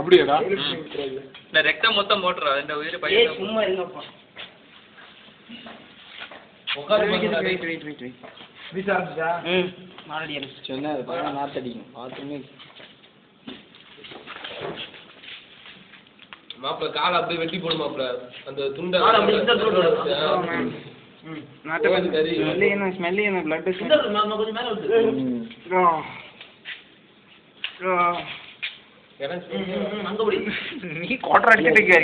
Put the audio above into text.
அப்படியாடா? இந்த ரெக்டம் மொத்தம் போட்டுறா. இந்த உயிர் பையன் சும்மா இருங்கப்பா. மாப்பிள காலை அப்படியே வெட்டி போடு மாப்பிள. அந்த துண்டை. ஸ்மெல்லி என்ன ஸ்மெல்லி என்ன பிளட் கொஞ்சம் மேல நீ குவாட்டர் அடிச்சிட்டு இருக்கியா